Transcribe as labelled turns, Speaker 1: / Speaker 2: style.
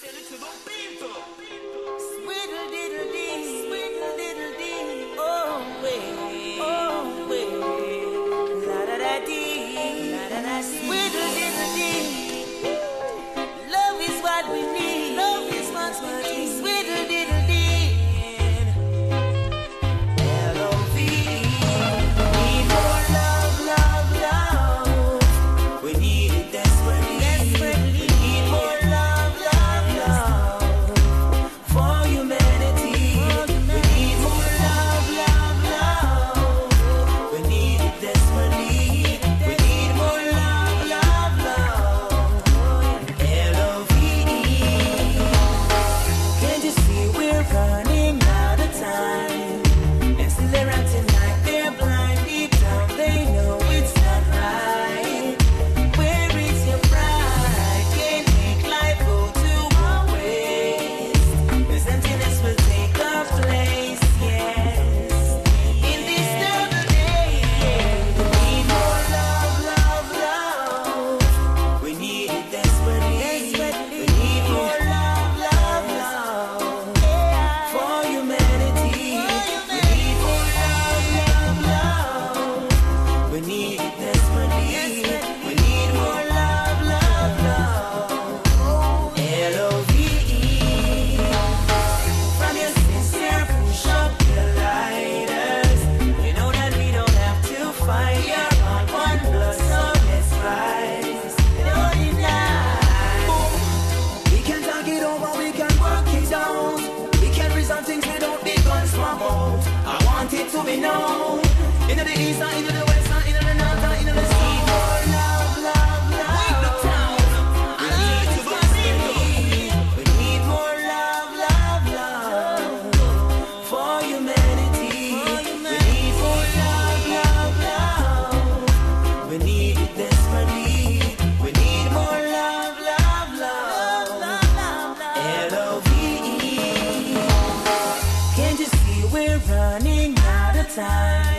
Speaker 1: tell it to the people.
Speaker 2: Swiddle diddle dee, moving on into the east, into the time.